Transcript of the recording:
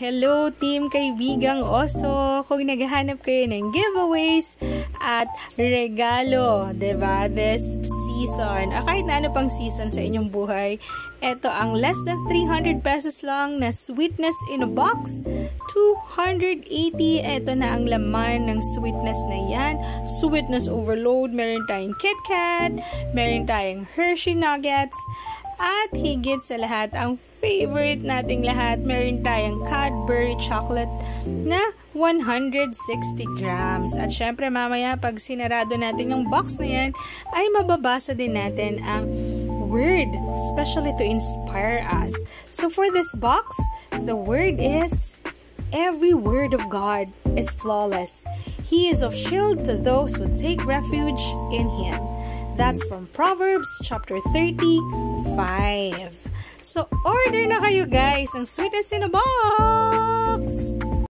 Hello, team kaibigang oso! Kung naghahanap kayo ng giveaways at regalo, ba diba, this season, o kahit na ano pang season sa inyong buhay, ito ang less than 300 pesos lang na sweetness in a box. 280, ito na ang laman ng sweetness na yan. Sweetness overload, meron tayong KitKat, meron tayong Hershey Nuggets, at higit sa lahat, ang favorite nating lahat, meron tayong Cadbury chocolate na 160 grams. At syempre mamaya pag sinarado natin yung box na yan, ay mababasa din natin ang word, especially to inspire us. So for this box, the word is Every word of God is flawless. He is of shield to those who take refuge in Him. That's from Proverbs chapter 35. So, order na kayo guys ang sweetness in a!